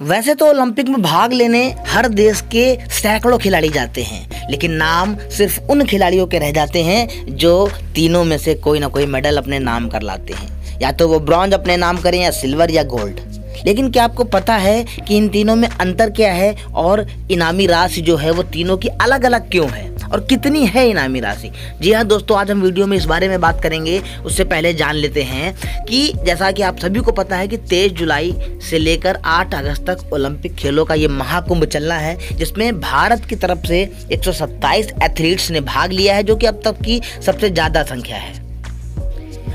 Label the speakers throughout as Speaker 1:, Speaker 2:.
Speaker 1: वैसे तो ओलंपिक में भाग लेने हर देश के सैकड़ों खिलाड़ी जाते हैं, लेकिन नाम सिर्फ़ उन खिलाड़ियों के रह जाते हैं जो तीनों में से कोई ना कोई मेडल अपने नाम कर लाते हैं। या तो वो ब्रॉन्ज अपने नाम करें या सिल्वर या गोल्ड। लेकिन क्या आपको पता है कि इन तीनों में अंतर क्या है और इनामी राशि जो है वो तीनों की अलग अलग क्यों है? और कितनी है इनामी राशि? जी हाँ दोस्तों, आज हम वीडियो में इस बारे में बात करेंगे। उससे पहले जान लेते हैं कि जैसा कि आप सभी को पता है कि तेईस जुलाई से लेकर आठ अगस्त तक ओलंपिक खेलों का ये महाकुंभ चलना है, जिसमें भारत की तरफ़ से 127 एथलीट्स ने भाग लिया है, जो कि अब तक की सबसे ज़्यादा संख्या है।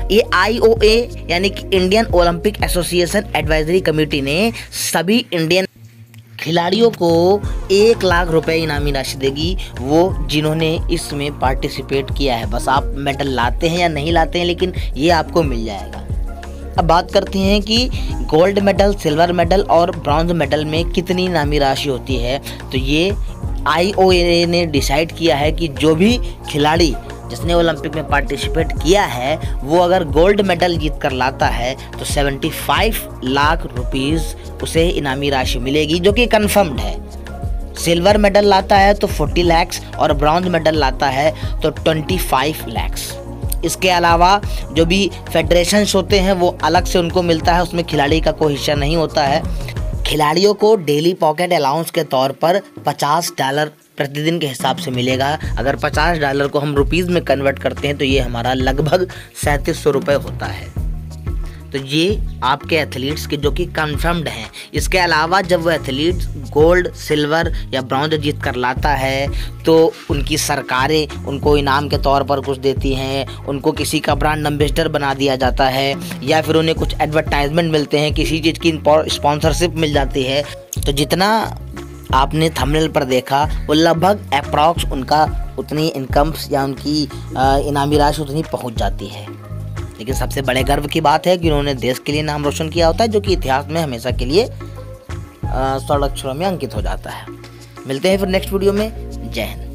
Speaker 1: ये आई यानी कि Indian Olympic Association advisory committee ने सभी इंडियन खिलाड़ियों को एक लाख रुपए इनामी राशि देगी वो जिन्होंने इसमें पार्टिसिपेट किया है। बस आप मेडल लाते हैं या नहीं लाते हैं, लेकिन ये आपको मिल जाएगा। अब बात करते हैं कि गोल्ड मेडल सिल्वर मेडल और ब्रॉन्ज मेडल में कितनी इनामी राशि होती है। तो ये आई ने डिसाइड किया है कि जो भी खिलाड़ी जिसने ओलंपिक में पार्टिसिपेट किया है, वो अगर गोल्ड मेडल जीत कर लाता है तो 75 लाख रुपीस उसे इनामी राशि मिलेगी, जो कि कन्फर्म्ड है। सिल्वर मेडल लाता है तो 40 लैक्स, और ब्रॉन्ज मेडल लाता है तो 25 लैक्स। इसके अलावा जो भी फेडरेशंस होते हैं, वो अलग से उनको मिलता है, उसमें खिलाड़ी का कोई हिस्सा नहीं होता है। खिलाड़ियों को डेली पॉकेट अलाउंस के तौर पर 50 डॉलर प्रतिदिन के हिसाब से मिलेगा। अगर 50 डॉलर को हम रुपीज़ में कन्वर्ट करते हैं तो ये हमारा लगभग सैंतीस सौ रुपये होता है। तो ये आपके एथलीट्स के जो कि कंफर्म्ड हैं। इसके अलावा जब वो एथलीट्स गोल्ड सिल्वर या ब्रॉन्ज जीत कर लाता है तो उनकी सरकारें उनको इनाम के तौर पर कुछ देती हैं, उनको किसी का ब्रांड एम्बेसडर बना दिया जाता है, या फिर उन्हें कुछ एडवर्टाइजमेंट मिलते हैं, किसी चीज़ की स्पॉन्सरशिप मिल जाती है। तो जितना आपने थंबनेल पर देखा, वो लगभग अप्रॉक्स उनका उतनी इनकम्स या उनकी इनामी राशि उतनी पहुँच जाती है। लेकिन सबसे बड़े गर्व की बात है कि उन्होंने देश के लिए नाम रोशन किया होता है, जो कि इतिहास में हमेशा के लिए स्वर्ण अक्षरों में अंकित हो जाता है। मिलते हैं फिर नेक्स्ट वीडियो में। जय हिंद।